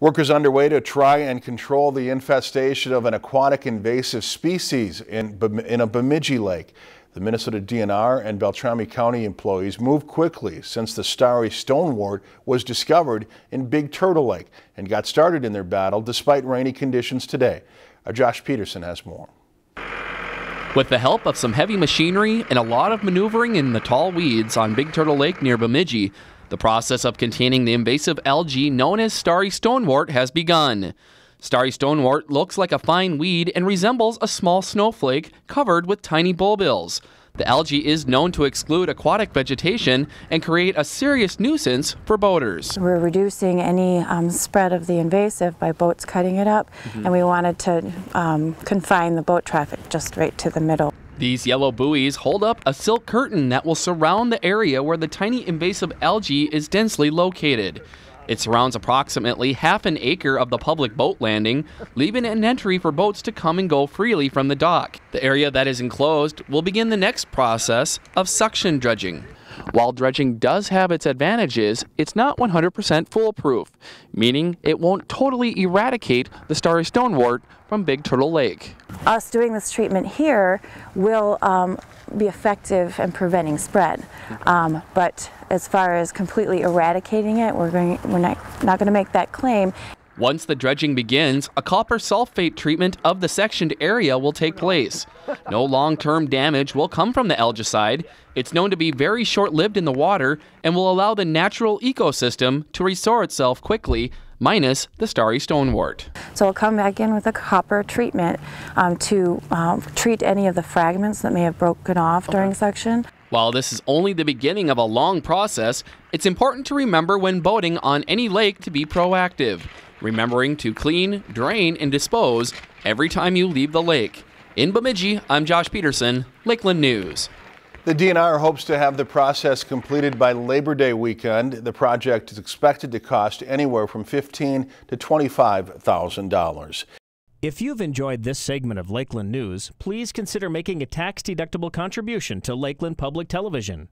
Work is underway to try and control the infestation of an aquatic invasive species in, in a Bemidji lake. The Minnesota DNR and Beltrami County employees moved quickly since the starry stonewort was discovered in Big Turtle Lake and got started in their battle despite rainy conditions today. Our Josh Peterson has more. With the help of some heavy machinery and a lot of maneuvering in the tall weeds on Big Turtle Lake near Bemidji, the process of containing the invasive algae known as starry stonewort has begun. Starry stonewort looks like a fine weed and resembles a small snowflake covered with tiny bulbils. The algae is known to exclude aquatic vegetation and create a serious nuisance for boaters. We're reducing any um, spread of the invasive by boats cutting it up, mm -hmm. and we wanted to um, confine the boat traffic just right to the middle. These yellow buoys hold up a silk curtain that will surround the area where the tiny invasive algae is densely located. It surrounds approximately half an acre of the public boat landing, leaving an entry for boats to come and go freely from the dock. The area that is enclosed will begin the next process of suction dredging. While dredging does have its advantages, it's not 100% foolproof, meaning it won't totally eradicate the starry stonewort from Big Turtle Lake. Us doing this treatment here will um, be effective in preventing spread, um, but as far as completely eradicating it, we're, going, we're not, not going to make that claim. Once the dredging begins, a copper sulfate treatment of the sectioned area will take place. No long term damage will come from the algicide. It's known to be very short lived in the water and will allow the natural ecosystem to restore itself quickly, minus the starry stonewort. So we'll come back in with a copper treatment um, to um, treat any of the fragments that may have broken off okay. during section. While this is only the beginning of a long process, it's important to remember when boating on any lake to be proactive, remembering to clean, drain, and dispose every time you leave the lake. In Bemidji, I'm Josh Peterson, Lakeland News. The DNR hopes to have the process completed by Labor Day weekend. The project is expected to cost anywhere from 15 to $25,000. If you've enjoyed this segment of Lakeland News, please consider making a tax-deductible contribution to Lakeland Public Television.